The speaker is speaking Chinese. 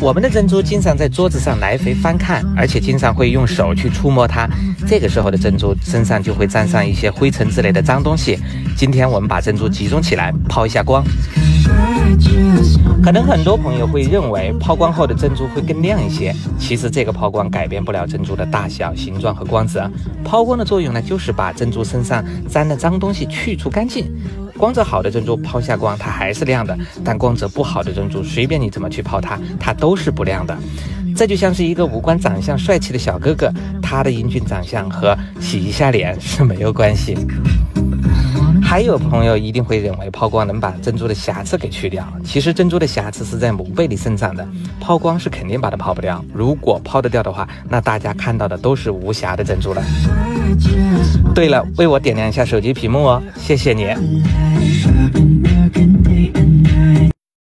我们的珍珠经常在桌子上来回翻看，而且经常会用手去触摸它。这个时候的珍珠身上就会沾上一些灰尘之类的脏东西。今天我们把珍珠集中起来抛一下光。可能很多朋友会认为抛光后的珍珠会更亮一些，其实这个抛光改变不了珍珠的大小、形状和光泽。抛光的作用呢，就是把珍珠身上沾的脏东西去除干净。光泽好的珍珠抛下光，它还是亮的；但光泽不好的珍珠，随便你怎么去抛它，它都是不亮的。这就像是一个五官长相帅气的小哥哥，他的英俊长相和洗一下脸是没有关系。还有朋友一定会认为抛光能把珍珠的瑕疵给去掉，其实珍珠的瑕疵是在母贝里生长的，抛光是肯定把它抛不掉。如果抛得掉的话，那大家看到的都是无瑕的珍珠了。对了，为我点亮一下手机屏幕哦，谢谢你。